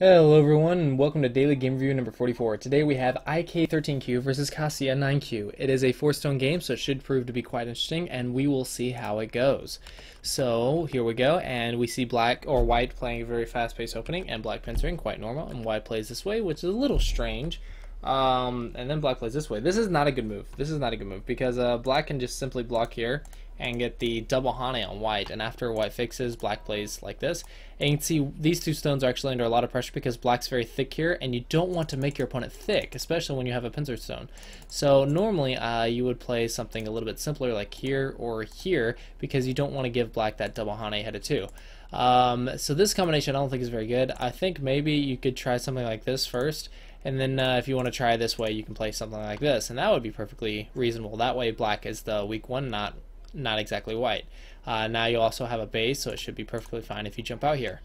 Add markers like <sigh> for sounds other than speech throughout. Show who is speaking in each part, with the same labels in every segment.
Speaker 1: Hello everyone and welcome to Daily Game Review number 44. Today we have IK13Q versus Kasuya 9Q. It is a 4-stone game so it should prove to be quite interesting and we will see how it goes. So here we go and we see black or white playing a very fast paced opening and black pincering quite normal and white plays this way which is a little strange. Um, and then black plays this way. This is not a good move. This is not a good move because uh, black can just simply block here and get the double Hane on white. And after white fixes, black plays like this. And you can see these two stones are actually under a lot of pressure because black's very thick here, and you don't want to make your opponent thick, especially when you have a pincer stone. So normally uh, you would play something a little bit simpler like here or here because you don't want to give black that double Hane ahead of two. Um, so this combination I don't think is very good. I think maybe you could try something like this first, and then uh, if you want to try this way, you can play something like this, and that would be perfectly reasonable. That way black is the weak one, not not exactly white. Uh, now you also have a base, so it should be perfectly fine if you jump out here.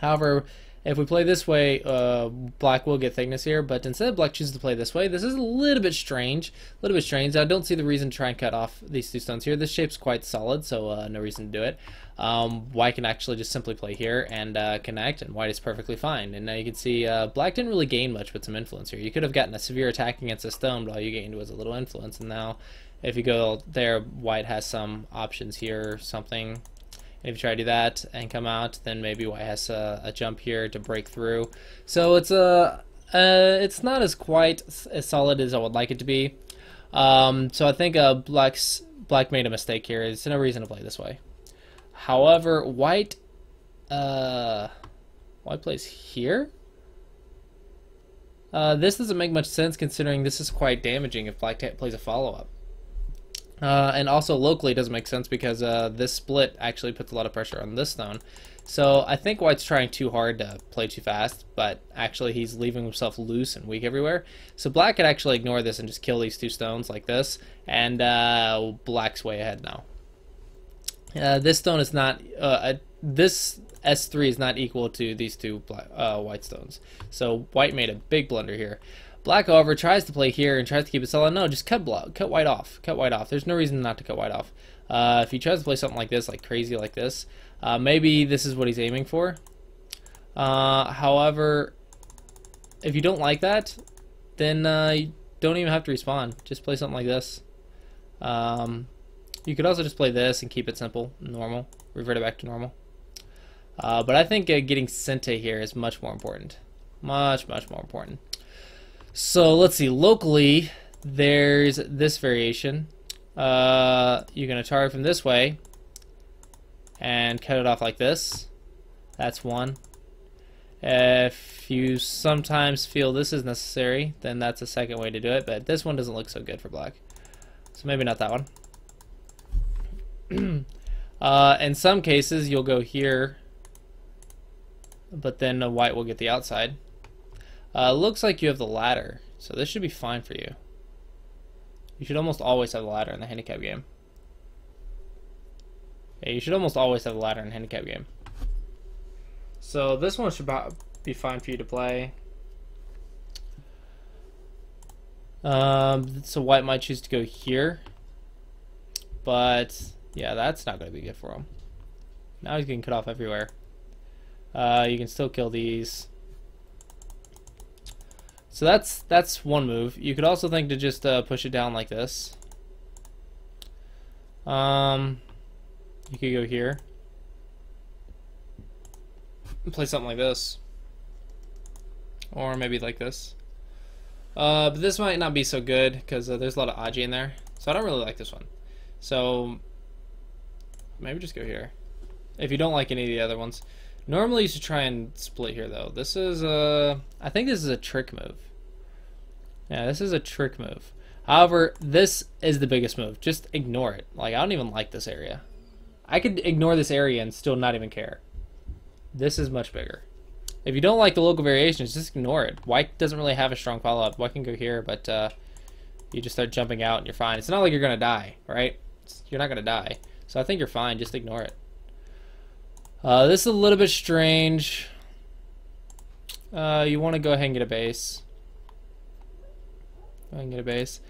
Speaker 1: However, if we play this way, uh, black will get thickness here, but instead black chooses to play this way. This is a little bit strange, a little bit strange. I don't see the reason to try and cut off these two stones here. This shape's quite solid, so uh, no reason to do it. Um, white can actually just simply play here and uh, connect, and white is perfectly fine. And now you can see uh, black didn't really gain much with some influence here. You could have gotten a severe attack against a stone, but all you gained was a little influence, and now if you go there, white has some options here or something. And if you try to do that and come out, then maybe white has a, a jump here to break through. So it's a uh, it's not as quite as solid as I would like it to be. Um, so I think uh, black's black made a mistake here. There's no reason to play this way. However, white uh, white plays here. Uh, this doesn't make much sense considering this is quite damaging if black plays a follow-up. Uh, and also locally doesn't make sense because uh, this split actually puts a lot of pressure on this stone. So I think White's trying too hard to play too fast, but actually he's leaving himself loose and weak everywhere. So Black could actually ignore this and just kill these two stones like this, and uh, Black's way ahead now. Uh, this stone is not, uh, this S3 is not equal to these two black, uh, white stones. So White made a big blunder here. Black, however, tries to play here and tries to keep it solid. No, just cut block, cut white off, cut white off. There's no reason not to cut white off. Uh, if he tries to play something like this, like crazy like this, uh, maybe this is what he's aiming for. Uh, however, if you don't like that, then uh, you don't even have to respond. Just play something like this. Um, you could also just play this and keep it simple, normal, revert it back to normal. Uh, but I think uh, getting Sente here is much more important. Much, much more important. So let's see. Locally, there's this variation. Uh, you can Atari from this way and cut it off like this. That's one. If you sometimes feel this is necessary, then that's a second way to do it, but this one doesn't look so good for black. So maybe not that one. <clears throat> uh, in some cases, you'll go here, but then the white will get the outside. Uh, looks like you have the ladder, so this should be fine for you. You should almost always have the ladder in the handicap game. Yeah, you should almost always have the ladder in the handicap game. So this one should be fine for you to play. Um, so white might choose to go here. But, yeah, that's not going to be good for him. Now he's getting cut off everywhere. Uh, you can still kill these. So that's that's one move. You could also think to just uh, push it down like this. Um, you could go here. Play something like this. Or maybe like this. Uh, but this might not be so good because uh, there's a lot of Aji in there. So I don't really like this one. So maybe just go here. If you don't like any of the other ones. Normally you should try and split here though. This is a, uh, think this is a trick move. Yeah, this is a trick move. However, this is the biggest move. Just ignore it. Like, I don't even like this area. I could ignore this area and still not even care. This is much bigger. If you don't like the local variations, just ignore it. White doesn't really have a strong follow-up. White can go here, but uh, you just start jumping out and you're fine. It's not like you're going to die, right? It's, you're not going to die. So I think you're fine. Just ignore it. Uh, this is a little bit strange. Uh, you want to go ahead and get a base. I can get a base.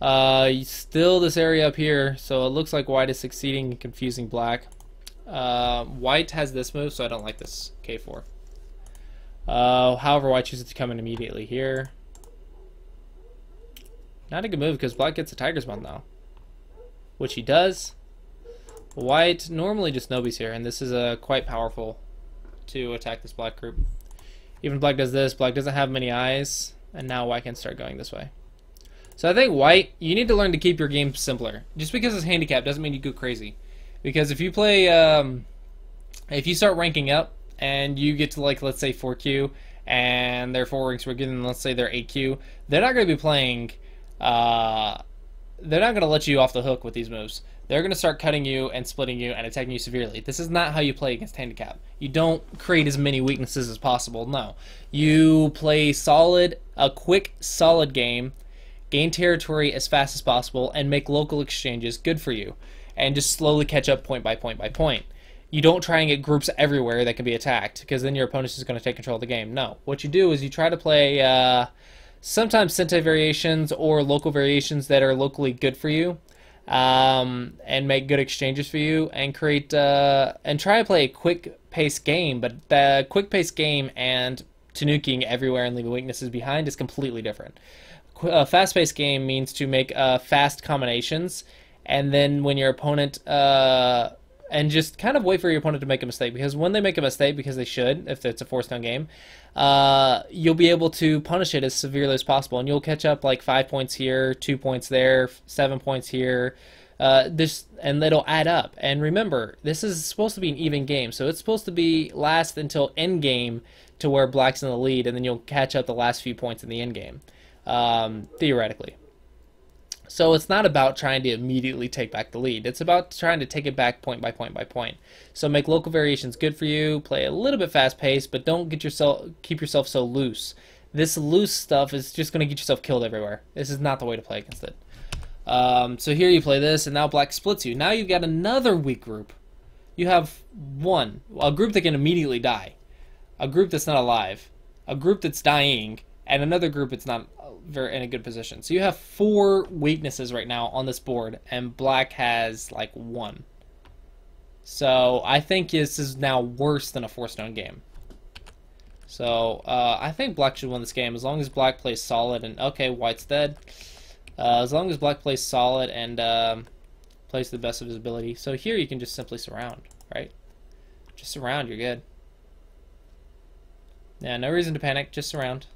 Speaker 1: Uh, still this area up here, so it looks like white is succeeding in confusing black. Uh, white has this move, so I don't like this K4. Uh, however, white chooses to come in immediately here. Not a good move because black gets a tiger's mouth now. Which he does. White normally just nobies here, and this is uh, quite powerful to attack this black group. Even black does this, black doesn't have many eyes, and now white can start going this way. So I think white, you need to learn to keep your game simpler. Just because it's handicap doesn't mean you go crazy. Because if you play, um, if you start ranking up and you get to like, let's say 4Q, and their four ranks were given, let's say they're 8Q, they're not going to be playing, uh, they're not going to let you off the hook with these moves. They're going to start cutting you and splitting you and attacking you severely. This is not how you play against handicap. You don't create as many weaknesses as possible. No. You play solid, a quick, solid game, gain territory as fast as possible, and make local exchanges good for you. And just slowly catch up point by point by point. You don't try and get groups everywhere that can be attacked, because then your opponent is going to take control of the game. No. What you do is you try to play uh, sometimes Sente variations or local variations that are locally good for you um, and make good exchanges for you and create uh, and try to play a quick pace game. But the quick pace game and tenuking everywhere and leaving weaknesses behind is completely different. A fast paced game means to make uh, fast combinations, and then when your opponent uh, and just kind of wait for your opponent to make a mistake because when they make a mistake, because they should, if it's a four stone game, uh, you'll be able to punish it as severely as possible, and you'll catch up like five points here, two points there, seven points here. Uh, this and it'll add up. And remember, this is supposed to be an even game, so it's supposed to be last until end game to where black's in the lead, and then you'll catch up the last few points in the end game, um, theoretically. So it's not about trying to immediately take back the lead. It's about trying to take it back point by point by point. So make local variations good for you. Play a little bit fast paced, but don't get yourself keep yourself so loose. This loose stuff is just going to get yourself killed everywhere. This is not the way to play against it. Um, so here you play this, and now black splits you. Now you've got another weak group. You have one, a group that can immediately die, a group that's not alive, a group that's dying, and another group it's not very in a good position. So you have four weaknesses right now on this board, and black has like one. So I think this is now worse than a four stone game. So uh, I think black should win this game as long as black plays solid and okay, white's dead. Uh, as long as black plays solid and um, plays the best of his ability. So here you can just simply surround, right? Just surround, you're good. Yeah, no reason to panic, just surround.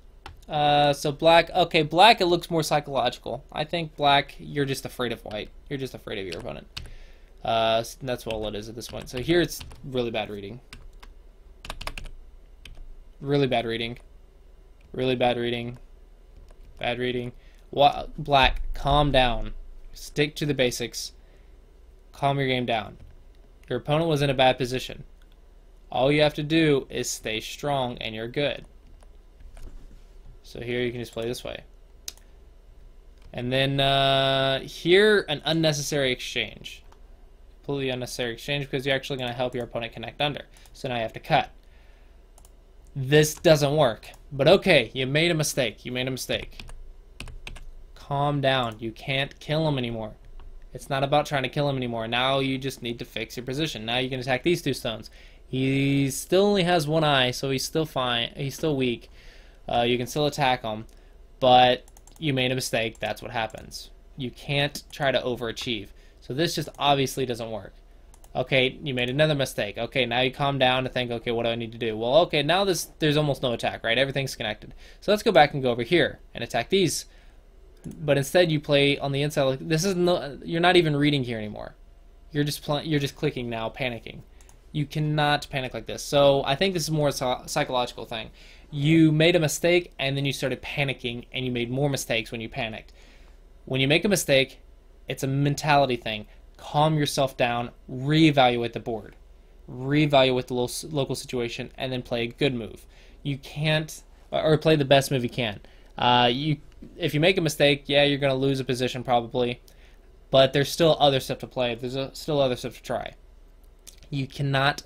Speaker 1: Uh, so black, okay, black, it looks more psychological. I think black, you're just afraid of white. You're just afraid of your opponent. Uh, that's all it is at this point. So here it's really bad reading. Really bad reading. Really bad reading. Bad reading. What, black, calm down. Stick to the basics. Calm your game down. Your opponent was in a bad position. All you have to do is stay strong and you're good. So here you can just play this way. And then uh, here, an unnecessary exchange. Completely unnecessary exchange because you're actually going to help your opponent connect under. So now you have to cut. This doesn't work. But okay, you made a mistake. You made a mistake. Calm down. You can't kill him anymore. It's not about trying to kill him anymore. Now you just need to fix your position. Now you can attack these two stones. He still only has one eye, so he's still fine. He's still weak. Uh, you can still attack them, but you made a mistake. That's what happens. You can't try to overachieve. So this just obviously doesn't work. Okay, you made another mistake. Okay, now you calm down and think, okay, what do I need to do? Well, okay, now this there's almost no attack, right? Everything's connected. So let's go back and go over here and attack these. But instead, you play on the inside. Like, this is no, you're not even reading here anymore. You're just you're just clicking now, panicking. You cannot panic like this. So I think this is more a psychological thing you made a mistake and then you started panicking and you made more mistakes when you panicked. When you make a mistake, it's a mentality thing. Calm yourself down, reevaluate the board, reevaluate the lo- local situation, and then play a good move. You can't, or play the best move you can. Uh, you, if you make a mistake, yeah, you're going to lose a position probably, but there's still other stuff to play. There's a, still other stuff to try. You cannot,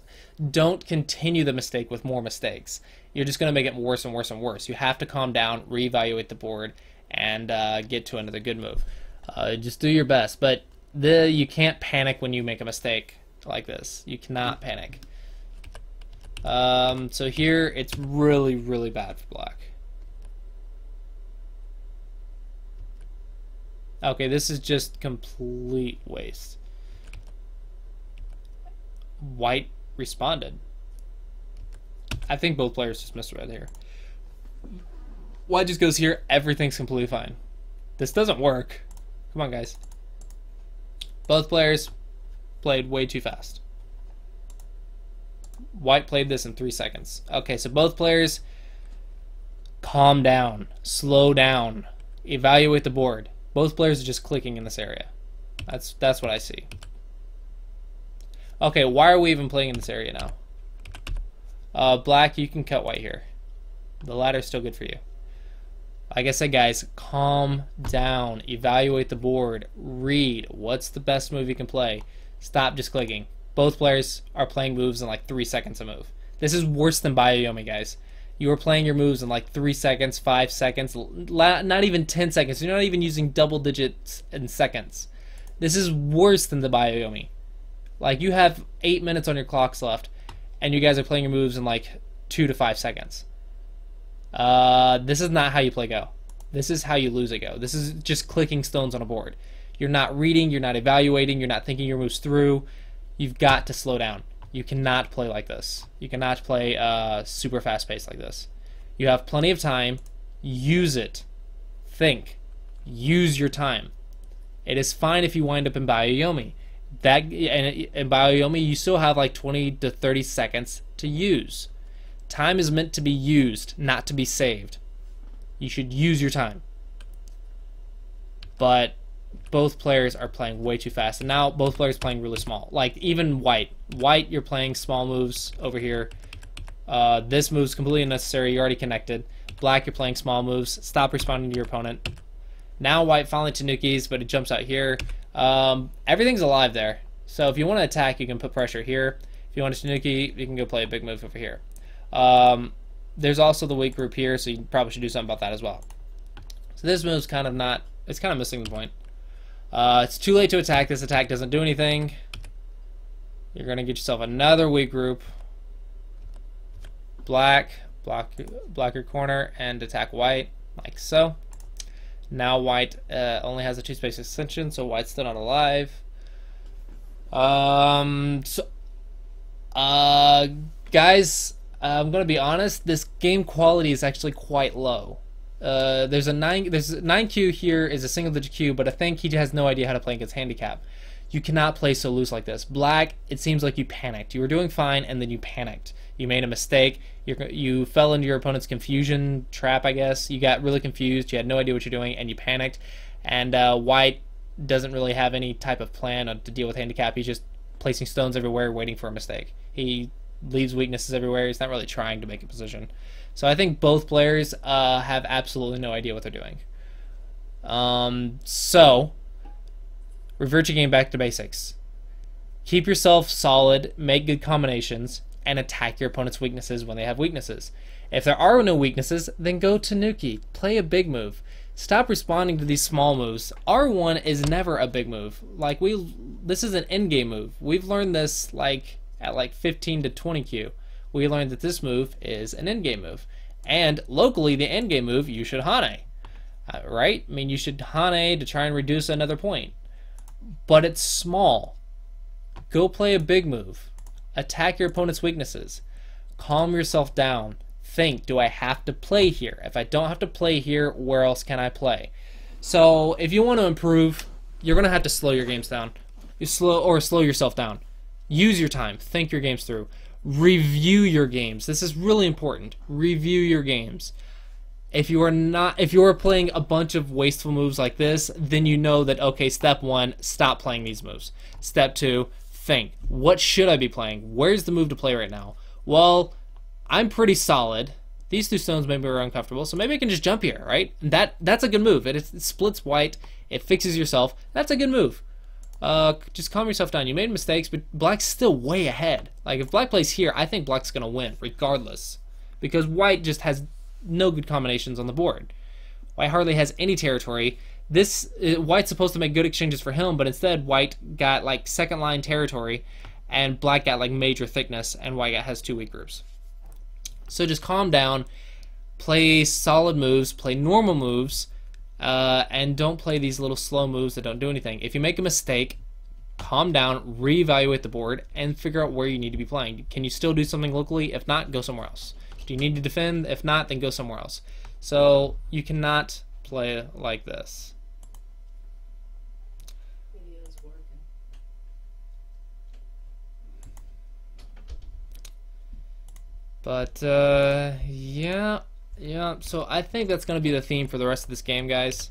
Speaker 1: don't continue the mistake with more mistakes you're just going to make it worse and worse and worse. You have to calm down, reevaluate the board, and uh, get to another good move. Uh, just do your best, but the you can't panic when you make a mistake like this. You cannot panic. Um, so here it's really, really bad for black. Okay, this is just complete waste. White responded. I think both players just missed red here. White just goes here, everything's completely fine. This doesn't work. Come on, guys. Both players played way too fast. White played this in three seconds. Okay, so both players calm down, slow down, evaluate the board. Both players are just clicking in this area. That's that's what I see. Okay, why are we even playing in this area now? Uh, black, you can cut white here. The ladder's still good for you. Like I said, guys, calm down. Evaluate the board. Read. What's the best move you can play? Stop just clicking. Both players are playing moves in like three seconds a move. This is worse than byo-yomi, guys. You are playing your moves in like three seconds, five seconds, not even 10 seconds. You're not even using double digits in seconds. This is worse than the byo-yomi. Like, you have eight minutes on your clocks left, and you guys are playing your moves in like two to five seconds. Uh, this is not how you play Go. This is how you lose a Go. This is just clicking stones on a board. You're not reading, you're not evaluating, you're not thinking your moves through. You've got to slow down. You cannot play like this. You cannot play uh, super fast pace like this. You have plenty of time. Use it. Think. Use your time. It is fine if you wind up in byo-yomi. That and in byo-yomi, you still have like 20 to 30 seconds to use. Time is meant to be used, not to be saved. You should use your time. But both players are playing way too fast. And now both players playing really small. Like even white. White, you're playing small moves over here. Uh, this move's completely unnecessary. You're already connected. Black, you're playing small moves. Stop responding to your opponent. Now white finally tenukis, but it jumps out here. Um, everything's alive there. So if you want to attack, you can put pressure here. If you want to tenuki, you can go play a big move over here. Um, there's also the weak group here, so you probably should do something about that as well. So this move's kind of not, it's kind of missing the point. Uh, it's too late to attack. This attack doesn't do anything. You're going to get yourself another weak group. Black, block, block your corner, and attack white, like so. Now white uh, only has a two-space extension, so white's still not alive. Um, so, uh, guys, I'm to be honest, this game quality is actually quite low. Uh, there's a nine. There's nine Q here is a single digit Q, but I think he has no idea how to play against handicap. You cannot play so loose like this. Black, it seems like you panicked. You were doing fine, and then you panicked. You made a mistake. You you fell into your opponent's confusion trap, I guess. You got really confused. You had no idea what you're doing, and you panicked. And uh, White doesn't really have any type of plan to deal with handicap. He's just placing stones everywhere, waiting for a mistake. He leaves weaknesses everywhere. He's not really trying to make a position. So I think both players uh, have absolutely no idea what they're doing. Um, so, revert your game back to basics. Keep yourself solid, make good combinations, and attack your opponent's weaknesses when they have weaknesses. If there are no weaknesses, then go Tenuki. Play a big move. Stop responding to these small moves. R1 is never a big move. Like we this is an end game move. We've learned this like at like 15 to 20 Q we learned that this move is an endgame move. And locally, the endgame move, you should Hane. Uh, right? I mean, you should Hane to try and reduce another point. But it's small. Go play a big move. Attack your opponent's weaknesses. Calm yourself down. Think, do I have to play here? If I don't have to play here, where else can I play? So, if you want to improve, you're going to have to slow your games down. You slow or slow yourself down. Use your time. Think your games through review your games. This is really important. Review your games. If you are not if you are playing a bunch of wasteful moves like this, then you know that okay, step 1, stop playing these moves. Step 2, think. What should I be playing? Where's the move to play right now? Well, I'm pretty solid. These two stones maybe are uncomfortable, so maybe I can just jump here, right? That that's a good move. It, it splits white. It fixes yourself. That's a good move. Uh, just calm yourself down. You made mistakes, but Black's still way ahead. Like, if Black plays here, I think Black's going to win, regardless. Because White just has no good combinations on the board. White hardly has any territory. This uh, White's supposed to make good exchanges for him, but instead White got like second line territory, and Black got like major thickness, and White got has two weak groups. So just calm down, play solid moves, play normal moves, uh, and don't play these little slow moves that don't do anything. If you make a mistake, calm down, reevaluate the board, and figure out where you need to be playing. Can you still do something locally? If not, go somewhere else. Do you need to defend? If not, then go somewhere else. So you cannot play like this. But, uh, yeah, yeah, so I think that's going to be the theme for the rest of this game, guys.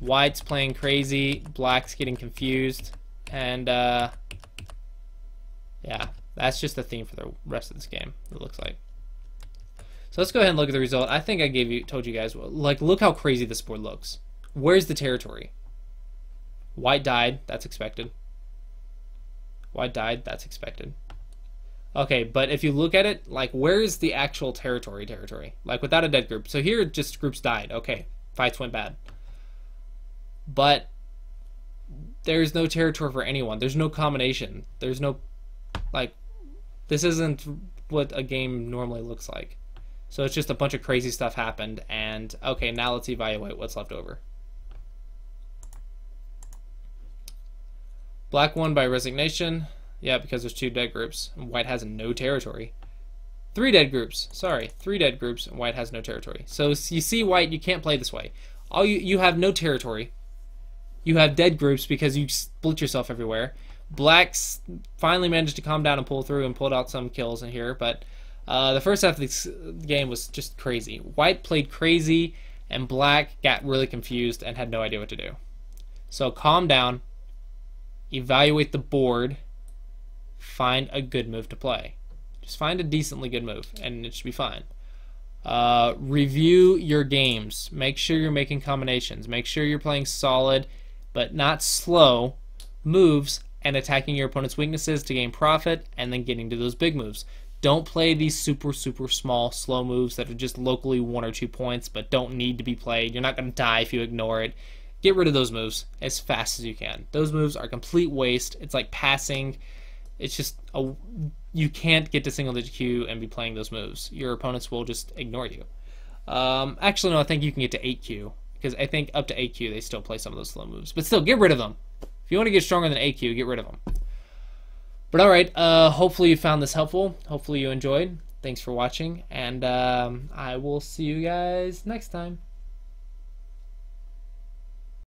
Speaker 1: White's playing crazy, Black's getting confused, and, uh, yeah, that's just the theme for the rest of this game, it looks like. So let's go ahead and look at the result. I think I gave you, told you guys, like, look how crazy this board looks. Where's the territory? White died, that's expected. White died, that's expected. Okay, but if you look at it, like, where's the actual territory territory? Like, without a dead group. So here, just groups died. Okay, fights went bad. But there's no territory for anyone. There's no combination. There's no, like, this isn't what a game normally looks like. So it's just a bunch of crazy stuff happened, and okay, now let's evaluate what's left over. Black won by resignation. Yeah, because there's two dead groups. White has no territory. Three dead groups. Sorry, three dead groups, and white has no territory. So you see, white, you can't play this way. All you you have no territory. You have dead groups because you split yourself everywhere. Blacks finally managed to calm down and pull through and pulled out some kills in here, but uh, the first half of the game was just crazy. White played crazy, and black got really confused and had no idea what to do. So calm down, evaluate the board, find a good move to play. Just find a decently good move, and it should be fine. Uh, review your games. Make sure you're making combinations. Make sure you're playing solid, but not slow moves and attacking your opponent's weaknesses to gain profit and then getting to those big moves. Don't play these super, super small, slow moves that are just locally one or two points but don't need to be played. You're not going to die if you ignore it. Get rid of those moves as fast as you can. Those moves are complete waste. It's like passing it's just a you can't get to single digit Q and be playing those moves. Your opponents will just ignore you. Um, actually, no, I think you can get to 8Q because I think up to 8Q they still play some of those slow moves. But still, get rid of them. If you want to get stronger than 8Q, get rid of them. But alright, uh, hopefully you found this helpful. Hopefully you enjoyed. Thanks for watching, and um, I will see you guys next time.